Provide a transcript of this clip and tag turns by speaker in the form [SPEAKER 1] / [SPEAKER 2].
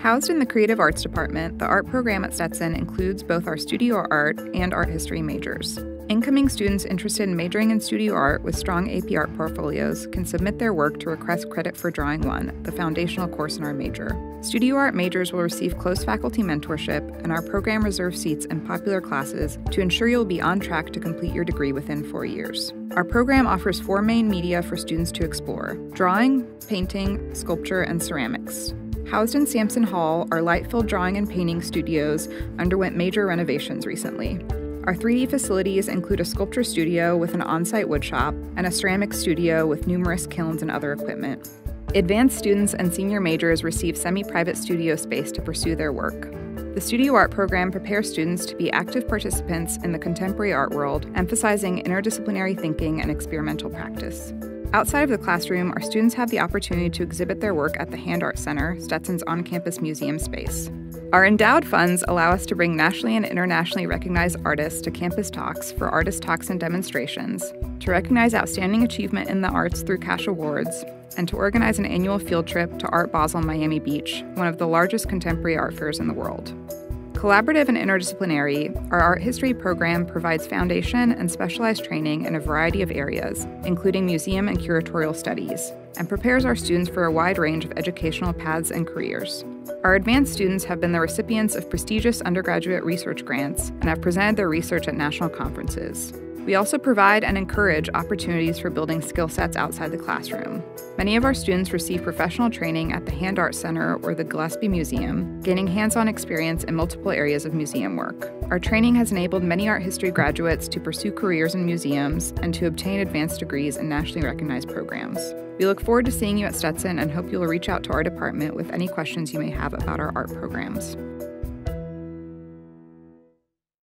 [SPEAKER 1] Housed in the Creative Arts Department, the art program at Stetson includes both our studio art and art history majors. Incoming students interested in majoring in studio art with strong AP art portfolios can submit their work to request credit for Drawing 1, the foundational course in our major. Studio art majors will receive close faculty mentorship, and our program reserves seats in popular classes to ensure you'll be on track to complete your degree within four years. Our program offers four main media for students to explore drawing, painting, sculpture, and ceramics. Housed in Sampson Hall, our light filled drawing and painting studios underwent major renovations recently. Our 3D facilities include a sculpture studio with an on site woodshop and a ceramic studio with numerous kilns and other equipment. Advanced students and senior majors receive semi private studio space to pursue their work. The Studio Art program prepares students to be active participants in the contemporary art world, emphasizing interdisciplinary thinking and experimental practice. Outside of the classroom, our students have the opportunity to exhibit their work at the Hand Art Center, Stetson's on campus museum space. Our endowed funds allow us to bring nationally and internationally recognized artists to campus talks for artist talks and demonstrations, to recognize outstanding achievement in the arts through cash awards, and to organize an annual field trip to Art Basel Miami Beach, one of the largest contemporary art fairs in the world. Collaborative and interdisciplinary, our art history program provides foundation and specialized training in a variety of areas, including museum and curatorial studies, and prepares our students for a wide range of educational paths and careers. Our advanced students have been the recipients of prestigious undergraduate research grants and have presented their research at national conferences. We also provide and encourage opportunities for building skill sets outside the classroom. Many of our students receive professional training at the Hand Art Center or the Gillespie Museum, gaining hands on experience in multiple areas of museum work. Our training has enabled many art history graduates to pursue careers in museums and to obtain advanced degrees in nationally recognized programs. We look forward to seeing you at Stetson and hope you'll reach out to our department with any questions you may have about our art programs.